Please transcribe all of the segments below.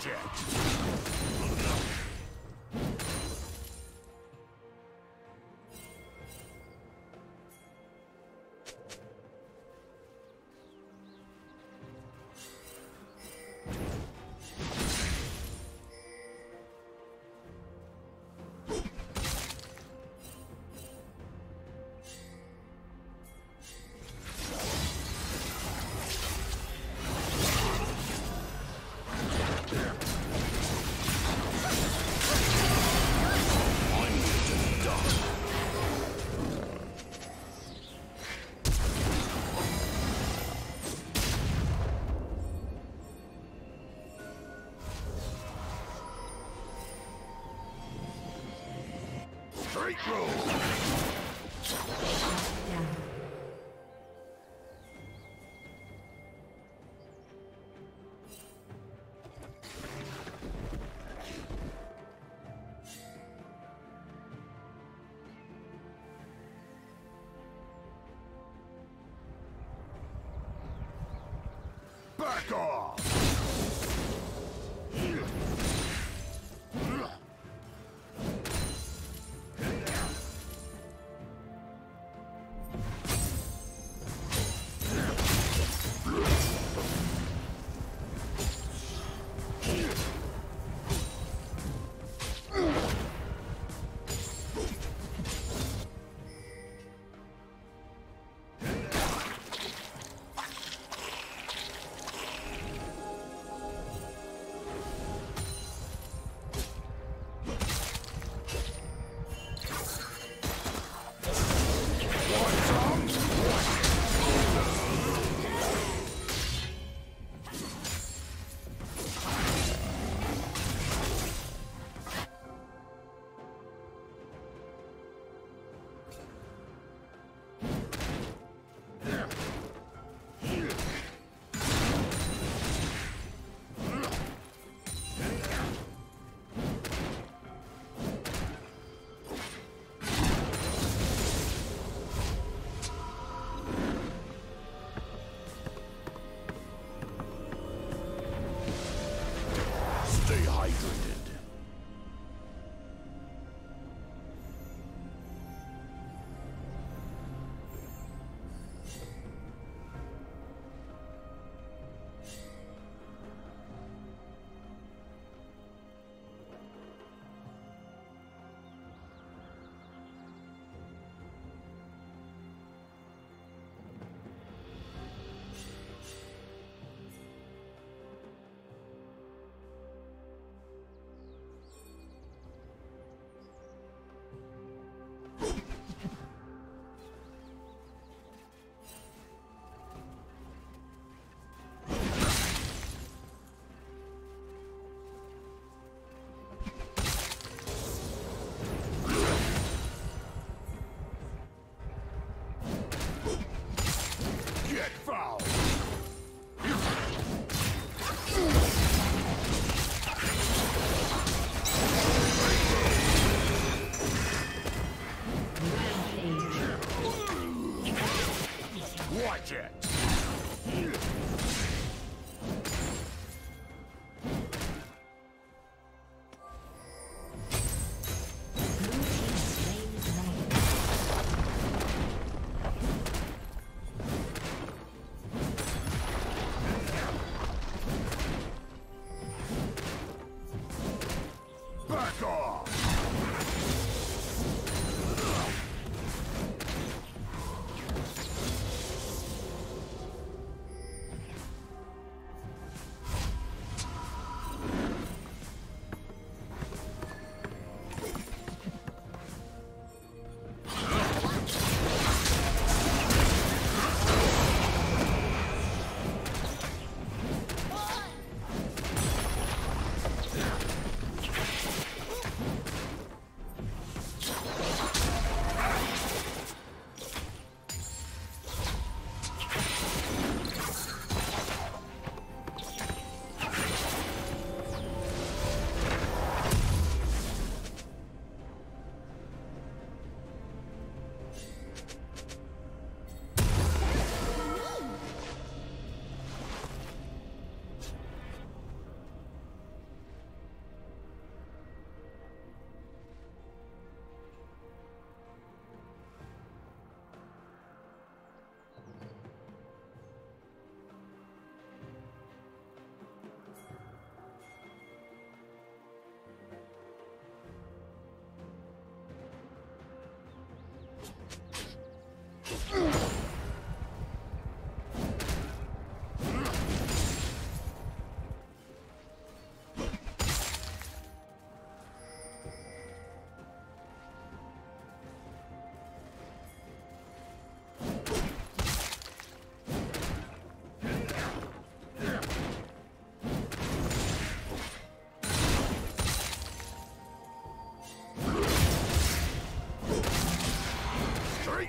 Watch Straight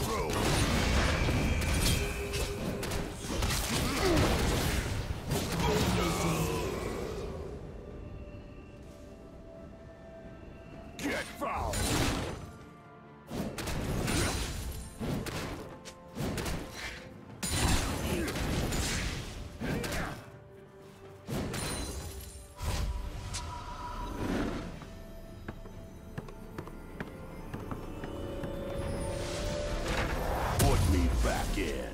Straight me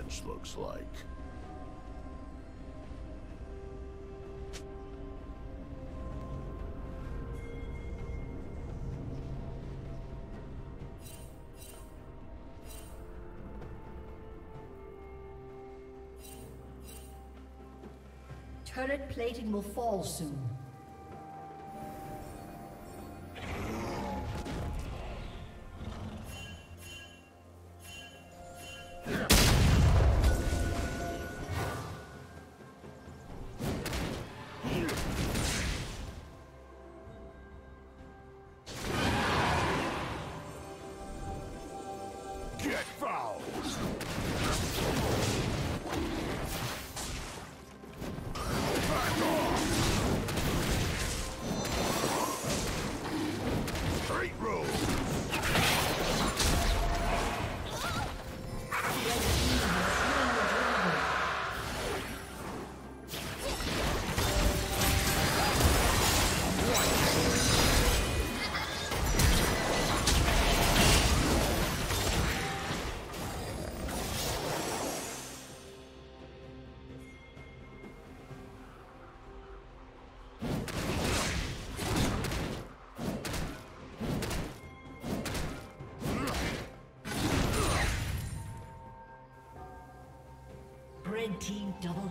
fence looks like. Turret plating will fall soon.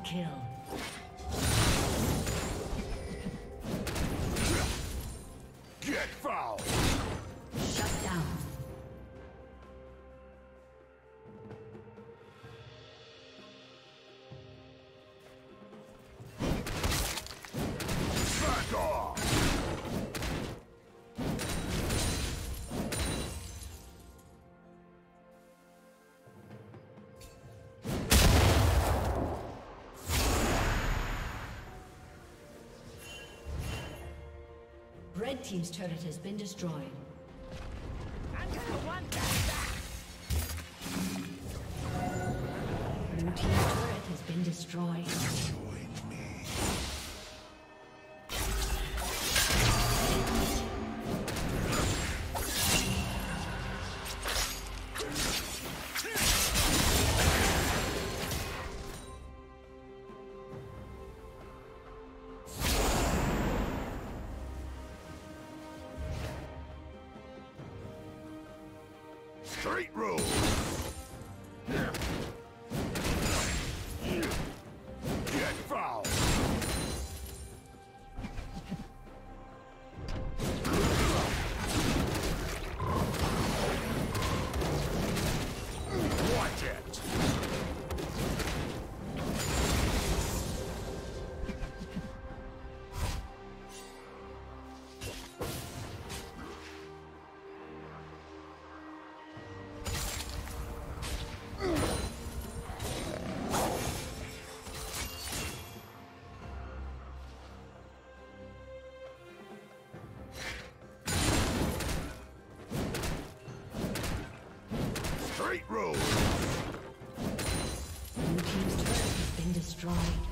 Kill. Red team's turret has been destroyed. Blue team's turret has been destroyed. Straight road! Destroyed.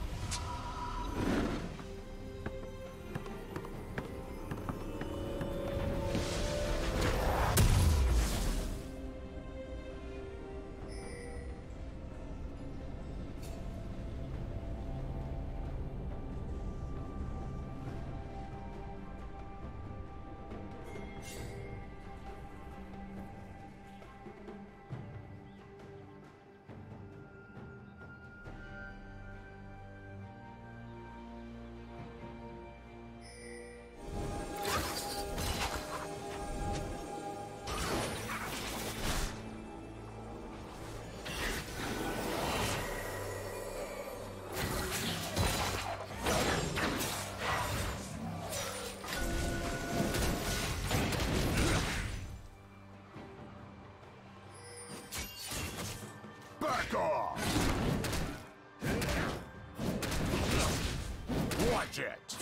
Watch!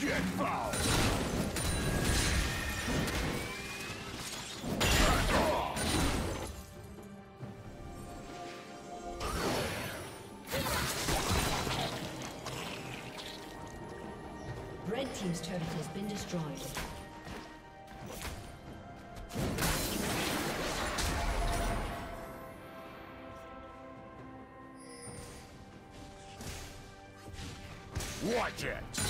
Get foul! Red team's turret has been destroyed. Watch it!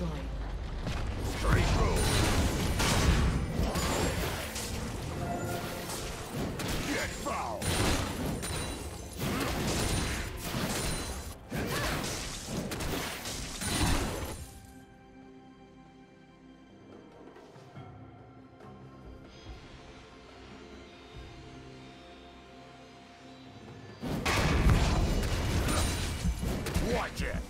destroyed. Straight through. Get foul. Watch it!